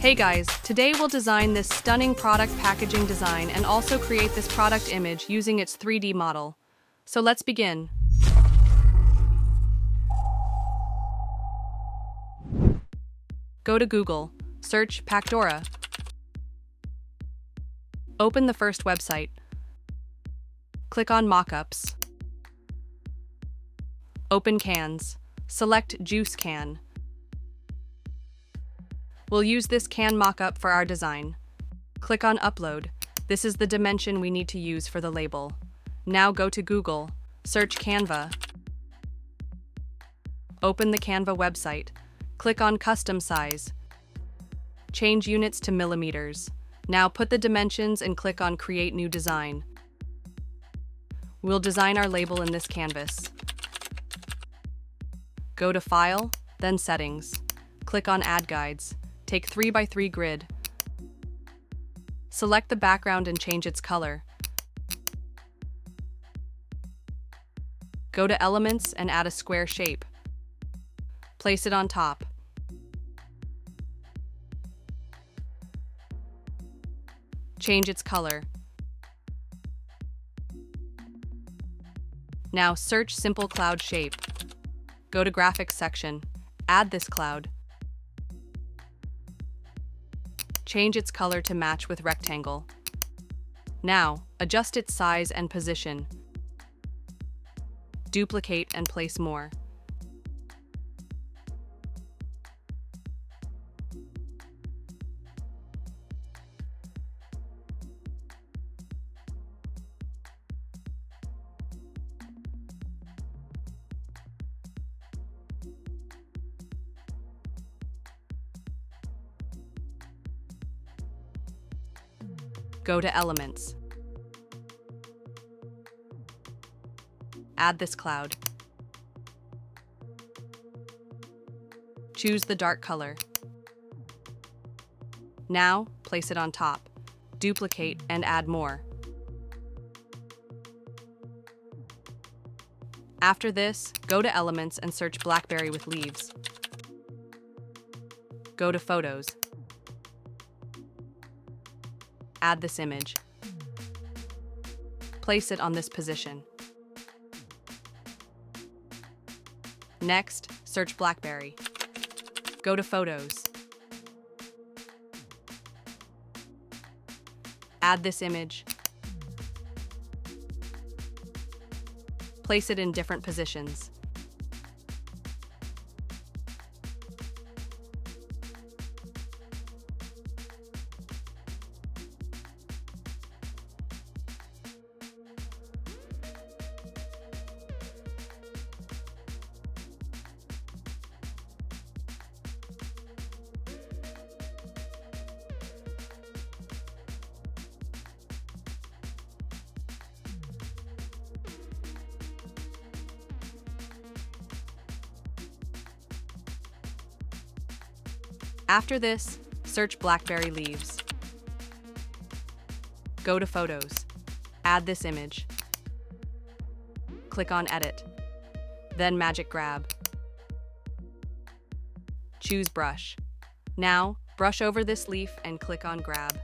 Hey guys, today we'll design this stunning product packaging design and also create this product image using its 3D model. So let's begin. Go to Google, search Pacdora. Open the first website. Click on Mockups. Open Cans. Select Juice Can. We'll use this can mockup for our design. Click on Upload. This is the dimension we need to use for the label. Now go to Google, search Canva. Open the Canva website. Click on Custom Size. Change units to millimeters. Now put the dimensions and click on Create New Design. We'll design our label in this canvas. Go to File, then Settings. Click on Add Guides. Take 3x3 grid. Select the background and change its color. Go to Elements and add a square shape. Place it on top. Change its color. Now search Simple Cloud Shape. Go to Graphics section. Add this cloud. Change its color to match with rectangle. Now, adjust its size and position. Duplicate and place more. Go to Elements. Add this cloud. Choose the dark color. Now, place it on top. Duplicate and add more. After this, go to Elements and search Blackberry with leaves. Go to Photos. Add this image. Place it on this position. Next, search BlackBerry. Go to Photos. Add this image. Place it in different positions. After this, search Blackberry leaves. Go to Photos. Add this image. Click on Edit. Then Magic Grab. Choose Brush. Now, brush over this leaf and click on Grab.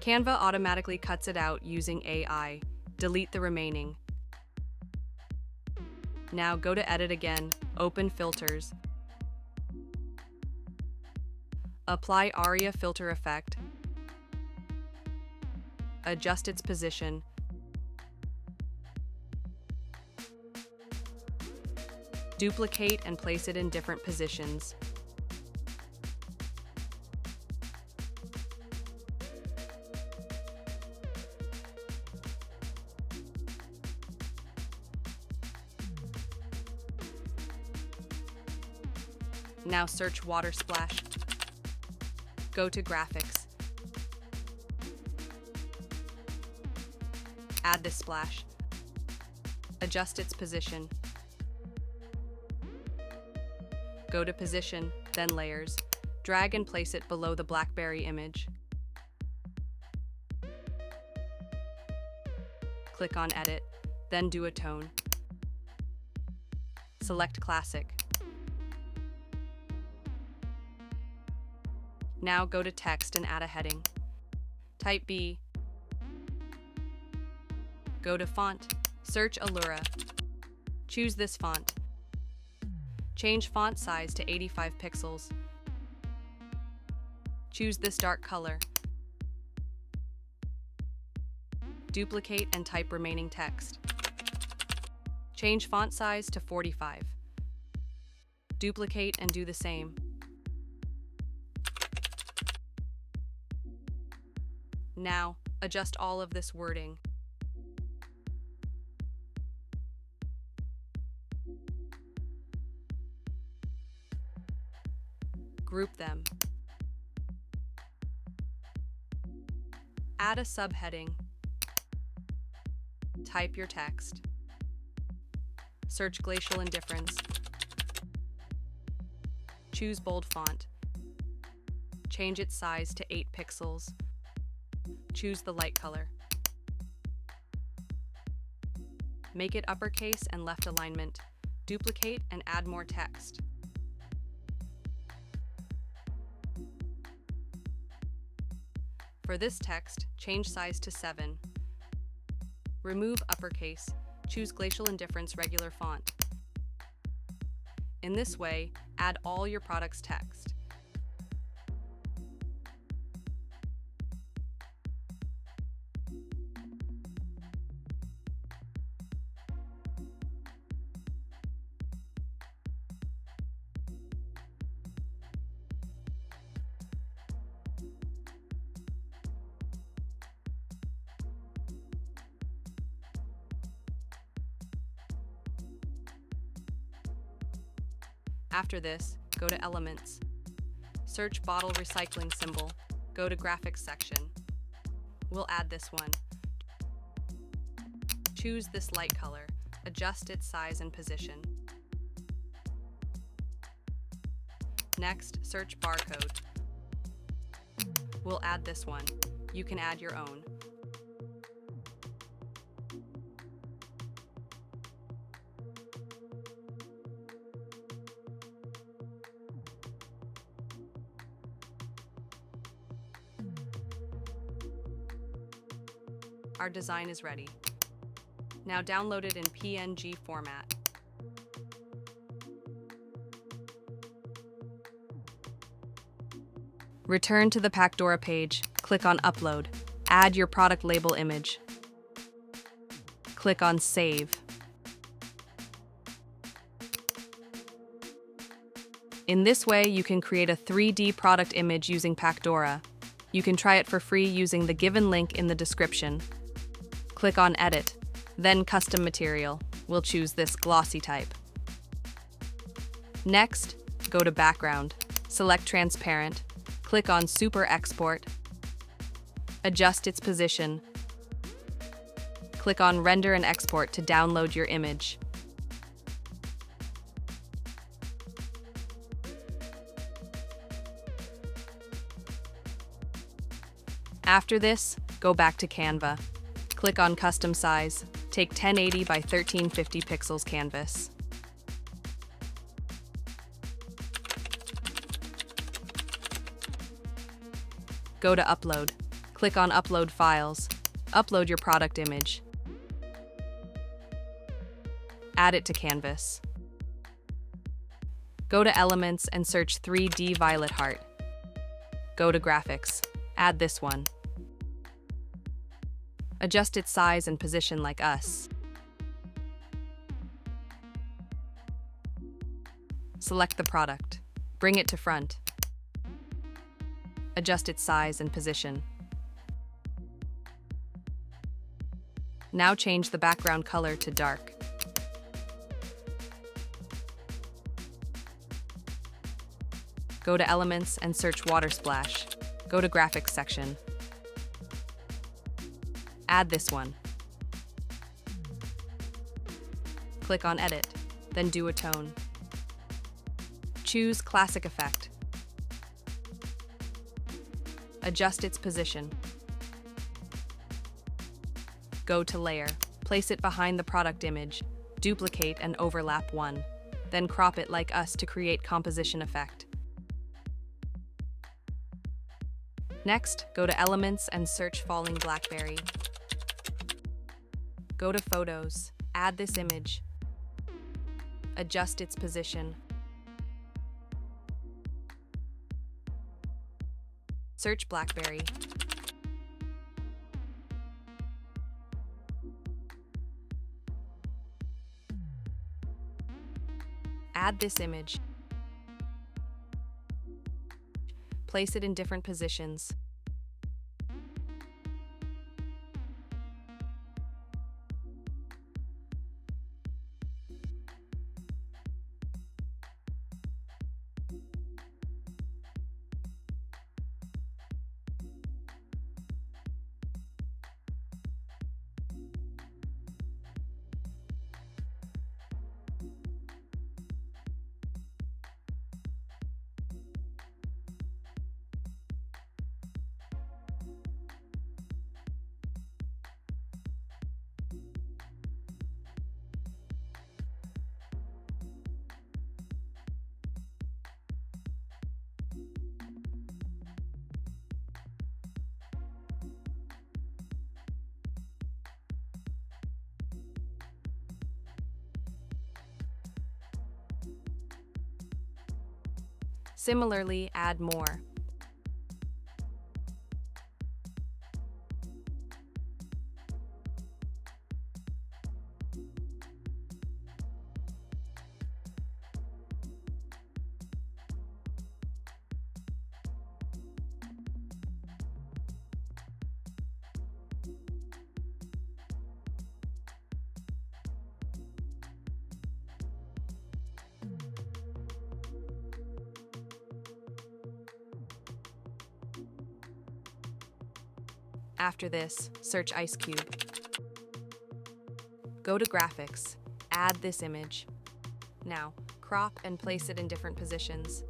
Canva automatically cuts it out using AI. Delete the remaining. Now go to Edit again, open Filters, Apply ARIA filter effect. Adjust its position. Duplicate and place it in different positions. Now search water splash. Go to Graphics. Add this splash. Adjust its position. Go to Position, then Layers. Drag and place it below the BlackBerry image. Click on Edit, then Duotone. Select Classic. Now go to text and add a heading. Type B. Go to font. Search Allura. Choose this font. Change font size to 85 pixels. Choose this dark color. Duplicate and type remaining text. Change font size to 45. Duplicate and do the same. Now, adjust all of this wording. Group them. Add a subheading. Type your text. Search Glacial Indifference. Choose bold font. Change its size to 8 pixels. Choose the light color. Make it uppercase and left alignment. Duplicate and add more text. For this text, change size to 7. Remove uppercase, choose Glacial Indifference regular font. In this way, add all your product's text. After this, go to Elements. Search Bottle Recycling symbol. Go to Graphics section. We'll add this one. Choose this light color. Adjust its size and position. Next, search Barcode. We'll add this one. You can add your own. Our design is ready. Now download it in PNG format. Return to the Pacdora page, click on Upload, add your product label image. Click on Save. In this way, you can create a 3D product image using Pacdora. You can try it for free using the given link in the description. Click on Edit, then Custom Material. We'll choose this glossy type. Next, go to Background, select Transparent, click on Super Export, adjust its position, click on Render and Export to download your image. After this, go back to Canva. Click on Custom Size. Take 1080 by 1350 pixels canvas. Go to Upload. Click on Upload Files. Upload your product image. Add it to Canvas. Go to Elements and search 3D Violet Heart. Go to Graphics. Add this one. Adjust its size and position like us. Select the product. Bring it to front. Adjust its size and position. Now change the background color to dark. Go to Elements and search Water Splash. Go to Graphics section. Add this one. Click on Edit, then Duotone. Choose Classic Effect. Adjust its position. Go to Layer. Place it behind the product image. Duplicate and overlap one. Then crop it like us to create composition effect. Next, go to Elements and search Falling Blackberry. Go to Photos, add this image. Adjust its position. Search Blackberry. Add this image. Place it in different positions. Similarly, add more. After this, search Ice Cube. Go to Graphics, add this image. Now, crop and place it in different positions.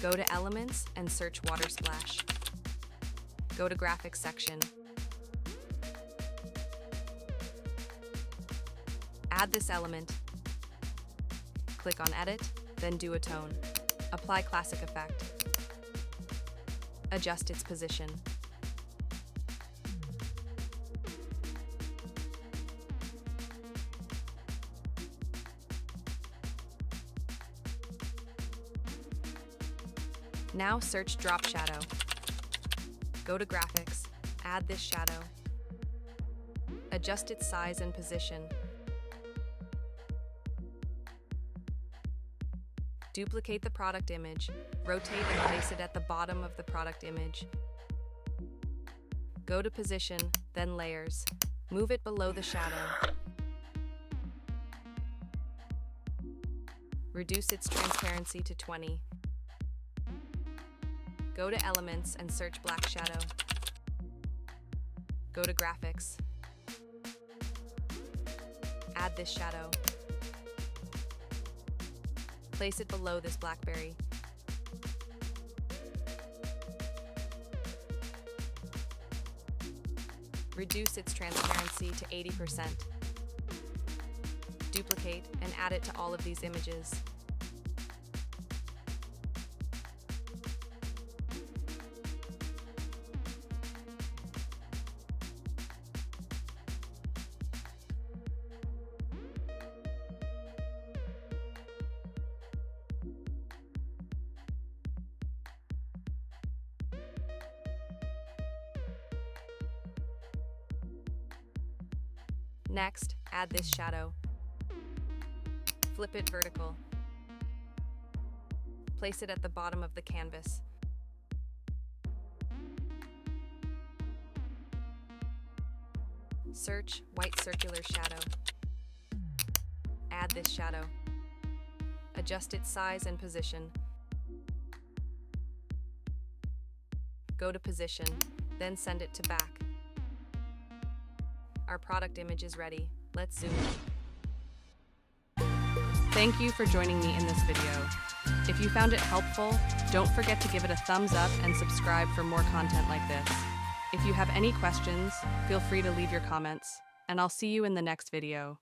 Go to Elements and search Water Splash. Go to Graphics section. Add this element. Click on Edit, then Duotone. Apply Classic Effect. Adjust its position. Now search Drop Shadow. Go to Graphics, add this shadow. Adjust its size and position. Duplicate the product image, rotate and place it at the bottom of the product image. Go to Position, then Layers. Move it below the shadow. Reduce its transparency to 20. Go to Elements and search Black Shadow. Go to Graphics. Add this shadow. Place it below this blackberry. Reduce its transparency to 80%. Duplicate and add it to all of these images. Next, add this shadow. Flip it vertical. Place it at the bottom of the canvas. Search white circular shadow. Add this shadow. Adjust its size and position. Go to position, then send it to back. Our product image is ready. Let's zoom in. Thank you for joining me in this video. If you found it helpful, don't forget to give it a thumbs up and subscribe for more content like this. If you have any questions, feel free to leave your comments, and I'll see you in the next video.